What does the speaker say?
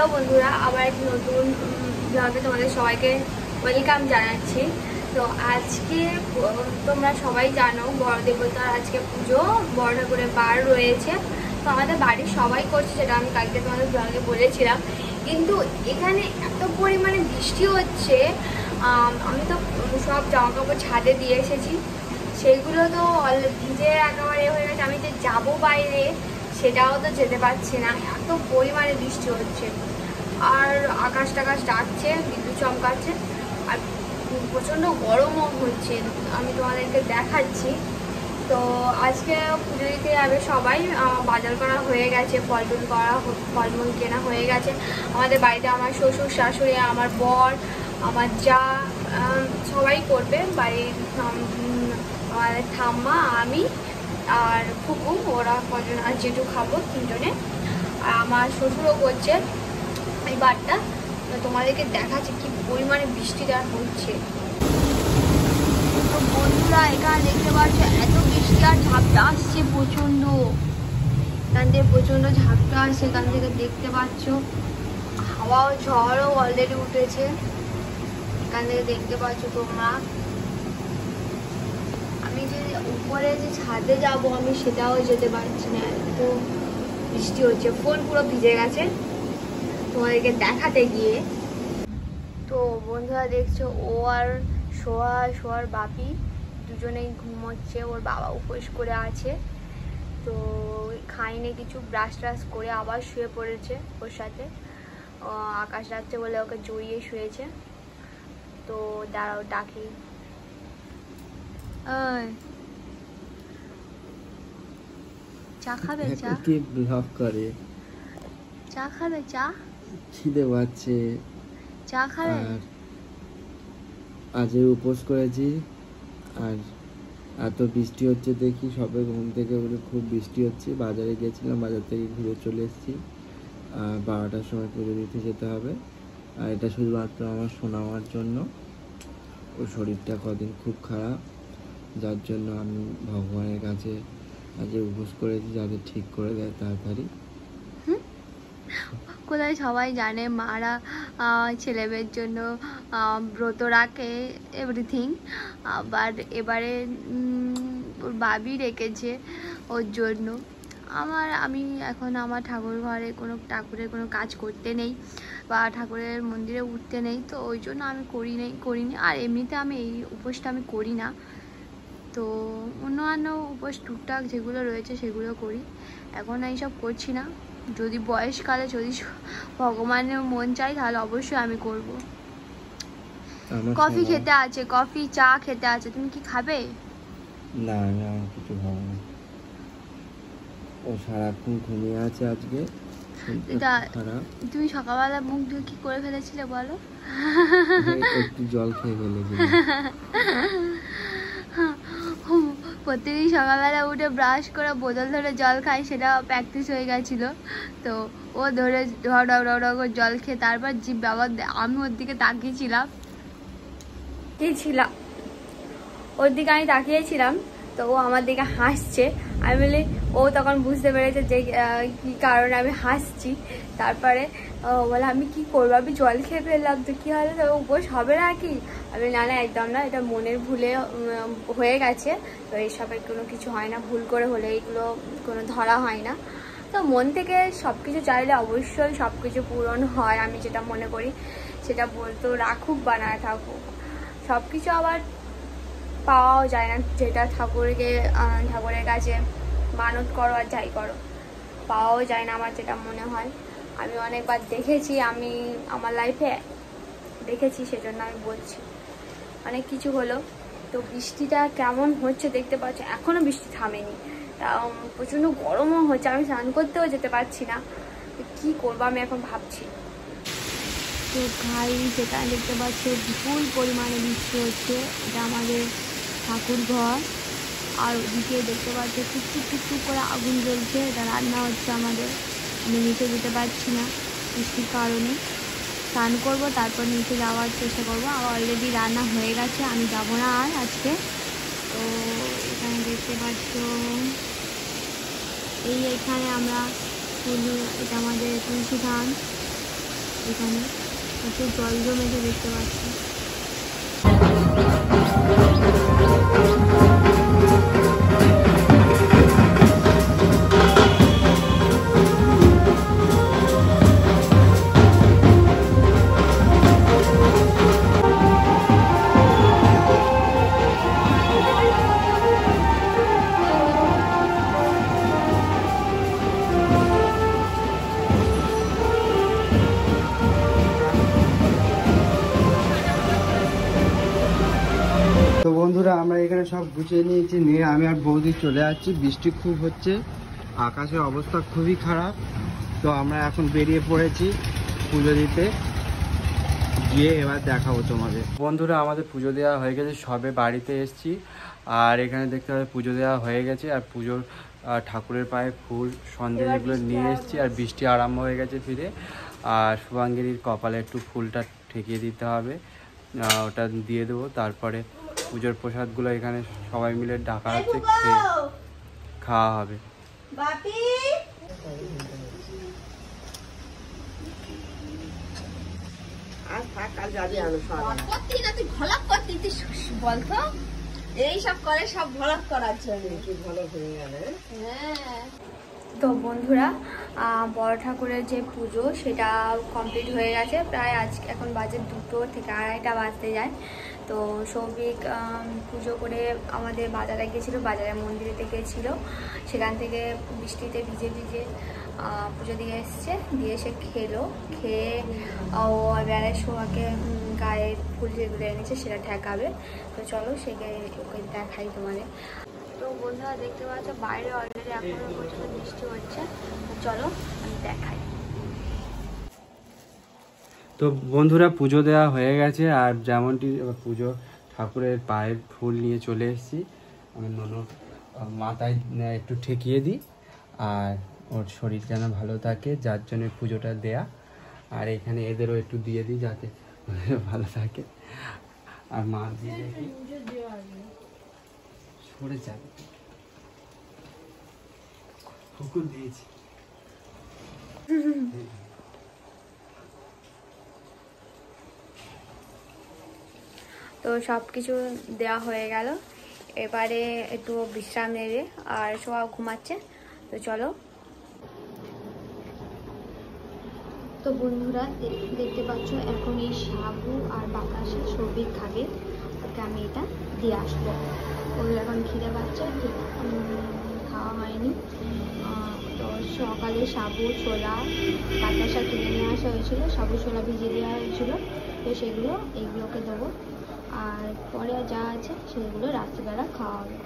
Hello বন্ধুরা, আবার একটি নতুন ব্লগে তোমাদের সবাইকে ওয়েলকাম জানাচ্ছি। তো আজকে তোমরা সবাই জানো বড় দেবতার আজকে পুজো বড় ঠাকুরের বার রয়েছে। তো আমাদের বাড়ির সবাই করছে সেটা আমি কালকে তোমাদের ব্লগে বলেছিলাম। কিন্তু এখানে এত পরিমাণে বৃষ্টি হচ্ছে, আমি তো সব জামা কাপড় ছাদে দিয়ে এসেছি। সেইগুলো তো ভিজে একেবারে হয়ে গেছে। আমি যে যাব বাইরে সেটাও তো যেতে পারছি না। এত পরিমাণে বৃষ্টি হচ্ছে। আর আকাশ টাকাশ ডাকছে বিদ্যুৎ চমকাচ্ছে আর প্রচণ্ড গরমও হচ্ছে। আমি তোমাদেরকে দেখাচ্ছি। তো আজকে পুজো দিতে যাবে সবাই। বাজার করা হয়ে গেছে ফলমূল করা ফলমূল কেনা হয়ে গেছে। আমাদের বাড়িতে আমার শ্বশুর শাশুড়ি আমার বর আমার যা সবাই করবে। বাড়ির উম, আমাদের ঠাম্মা আমি আর ফুকু, ওরা কজন, আর যেটু খাব তিনজনে। আমার শ্বশুরও করছে এই বারটা। তোমাদেরকে দেখাচ্ছে কি পরিমাণে বৃষ্টিটা হচ্ছে। বন্ধুরা, এখানে দেখতে পাচ্ছ, এত বৃষ্টি আর ঝাপটা আসছে প্রচণ্ড। এখান থেকে প্রচণ্ড ঝাপটা আসছে, এখান থেকে দেখতে পাচ্ছ। হাওয়াও, ঝড়ও অলরেডি উঠেছে। এখান থেকে দেখতে পাচ্ছ তোমরা। আমি যে উপরে যে ছাদে যাব আমি সেটাও যেতে পারছি না। এত বৃষ্টি হচ্ছে, ফোন পুরো ভিজে গেছে। তোমাদেরকে দেখাতে গিয়ে। তো বন্ধুরা দেখছ, ও আর সোয়া, সোয়ার বাপি দুজনেই ঘুমোচ্ছে, ওর বাবা উপোস করে আছে। তো খাইনি কিছু, ব্রাশ ট্রাশ করে আবার শুয়ে পড়েছে ওর সাথে। আকাশ রাখছে বলে ওকে জড়িয়ে শুয়েছে। তো দাঁড়াও, ডাকি। ওই। চা খাবে চা? কি ব্লগ করে? চা খাবে চা? খিদে পাচ্ছে। চা খাবে? আজকে উপোস করেছি। আর এত বৃষ্টি হচ্ছে দেখি সবে ঘুম থেকে উঠে খুব বৃষ্টি হচ্ছে। বাজারে গিয়েছিলাম বাজার থেকে ঘুরে চলে এসেছি। আর বারোটার সময় পুজো দিতে যেতে হবে। আর এটা শুধুমাত্র আমার শোনাবার জন্য। ওর শরীরটা কদিন খুব খারাপ। যার জন্য আমি ভগবানের কাছে আজকে উপোস করেছি যাতে ঠিক করে দেয় তাড়াতাড়ি। কোথায় সবাই জানে মারা ছেলেমেয়ের জন্য ব্রত রাখে এভরিথিং আবার এবারে ওর বাবি রেখেছে ওর জন্য। আমার, আমি এখন আমার ঠাকুর ঘরে কোনো, ঠাকুরের কোনো কাজ করতে নেই বা ঠাকুরের মন্দিরে উঠতে নেই, তো ওই জন্য আমি করি নেই, করিনি। আর এমনিতে আমি এই উপোসটা আমি করি না। তো অন্যান্য উপোস টুকটাক যেগুলো রয়েছে সেগুলো করি। এখন এইসব করছি না। যদি বয়সকালে যদি ভগবানের মন চাই তাহলে অবশ্যই আমি করব। কফি খেতে আছে কফি চা খেতে আছে। তুমি কি খাবে? না আমি আমার কিছু ভাবো না। ও সারাক্ষণ ঘুমিয়ে আছে আজকে। খুব তুমি সকালবেলা মুখ ধুয়ে কি করে ফেলেছিলে বলো? একটু জল খেয়ে ফেলেছি প্রতিদিন সকালবেলা উঠে ব্রাশ করে বোতল ধরে জল খাই, সেটা প্র্যাকটিস হয়ে গেছিল। তো ও ধরে ঢড় করে জল খেয়ে তারপর জিভ ব্যবহার আমি ওর দিকে তাকিয়েছিলাম। ছিলাম ওর দিকে আমি তাকিয়েছিলাম, তো ও আমার দিকে হাসছে। আমি বলি, ও তখন বুঝতে পেরেছে যে কি কারণে আমি হাসছি। তারপরে বলে, আমি কি করব? আমি জল খেয়ে ফেললাম তো, কি হলো? তো উপোস হবে না কি? আমি, না না, একদম না, এটা মনের ভুলে হয়ে গেছে। তো এইসবের কোনো কিছু হয় না, ভুল করে হলে এগুলো কোনো ধরা হয় না। তো মন থেকে সব কিছু চাইলে অবশ্যই সব কিছু পূরণ হয়, আমি যেটা মনে করি। সেটা বলতো, রাখুক বা না থাকুক। সব কিছু আবার পাওয়াও যায় না, যেটা ঠাকুরকে ঠাকুরের কাছে মানত করো আর যাই করো। পাওয়াও যায় না আমার যেটা মনে হয়। আমি অনেকবার দেখেছি, আমি আমার লাইফে দেখেছি, সেজন্য আমি বলছি। অনেক কিছু হলো। তো বৃষ্টিটা কেমন হচ্ছে দেখতে পাচ্ছ? এখনও বৃষ্টি থামেনি। তা প্রচণ্ড গরমও হচ্ছে, আমি স্নান করতেও যেতে পারছি না। কী করব আমি এখন ভাবছি। তো ভাই যেটা দেখতে পাচ্ছ, বিপুল পরিমাণে বৃষ্টি হচ্ছে। এটা আমাদের ঠাকুর ঘর। আর ওদিকে দেখতে পাচ্ছ, টুকটুক টুকটুক করে আগুন জ্বলছে। এটা রান্না হচ্ছে আমাদের। আমি নিচে যেতে পারছি না বৃষ্টির কারণে। স্নান করব, তারপর নিচে যাওয়ার চেষ্টা করব। আর অলরেডি রান্না হয়ে গেছে, আমি যাব না আর আজকে। তো এখানে দেখতে পাচ্ছ, এই এখানে আমরা ফুল এটা আমাদের তুলসী ধান। এখানে প্রচুর জল জমেছে দেখতে পাচ্ছি। বন্ধুরা, আমরা এখানে সব গুছিয়ে নিয়েছি, নিয়ে আমি আর বৌদি চলে যাচ্ছি। বৃষ্টি খুব হচ্ছে, আকাশের অবস্থা খুবই খারাপ। তো আমরা এখন বেরিয়ে পড়েছি পুজো দিতে। গিয়ে এবার দেখাবো তোমাদের। বন্ধুরা, আমাদের পুজো দেওয়া হয়ে গেছে, সবে বাড়িতে এসেছি। আর এখানে দেখতে হবে পুজো দেওয়া হয়ে গেছে, আর পুজোর ঠাকুরের পায়ে ফুল, সন্দেশ এগুলো নিয়ে এসেছি, আর বৃষ্টি আরম্ভ হয়ে গেছে ফিরে। আর শুভাঙ্গিনীর কপালে একটু ফুলটা ঠেকিয়ে দিতে হবে ওটা দিয়ে দেবো। তারপরে পুজোর প্রসাদগুলো এখানে সবাই মিলে ডাকা হচ্ছে খাওয়া হবে। করতি না তুই ভ্লগ করতি তুই বলতো এইসব করে সব ভ্লগ করার জন্য। হ্যাঁ। তো বন্ধুরা বড় ঠাকুরের যে পুজো সেটা কমপ্লিট হয়ে গেছে। প্রায় আজ এখন বাজে দুটো থেকে আড়াইটা বাজতে যায়। তো সৌভিক পুজো করে আমাদের বাজারে গেছিল বাজারে মন্দিরেতে গেছিল সেখান থেকে বৃষ্টিতে ভিজে ভিজে পুজো দিয়ে এসছে দিয়ে সে খেলো। খেয়ে ও সোহাকে উম, গায়ে ফুল যেগুলো এনেছে সেটা ঠেকাবে। তো চলো সেকে ওকে দেখাই তোমাদের। তো বন্ধুরা দেখতে পাচ্ছ বাইরে অলরেডি এখনও পর্যন্ত বৃষ্টি হচ্ছে। চলো আমি দেখাই। তো বন্ধুরা পুজো দেওয়া হয়ে গেছে আর যেমনটি পুজো ঠাকুরের পায়ের ফুল নিয়ে চলে এসেছি। আমি ননর মাথায় একটু ঠেকিয়ে দিই আর ওর শরীর যেন ভালো থাকে যার জন্য পুজোটা দেয়া। আর এখানে এদেরও একটু দিয়ে দিই যাতে ভালো থাকে। আর মা দিয়ে দেখি সরে যাবে কুকুর দিয়েছি। তো সব কিছু দেওয়া হয়ে গেল। এবারে একটু বিশ্রাম নেবে আর সবাই ঘুমাচ্ছে, তো চলো। তো বন্ধুরা, দেখতে পাচ্ছ, এখন এই সাবু আর বাতাসে সবই খাবে ওকে আমি এটা দিয়ে আসব। ওর এখন খিদে পাচ্ছে খাওয়া হয়নি। তো সকালে সাবু ছোলা, বাতাসা কিনে নিয়ে আসা হয়েছিল সাবু ছোলা ভিজিয়ে দেওয়া হয়েছিল। তো সেগুলো এইগুলোকে দেবো। আর পরে যা আছে সেগুলো রাত্রিবেলা খাওয়া হবে।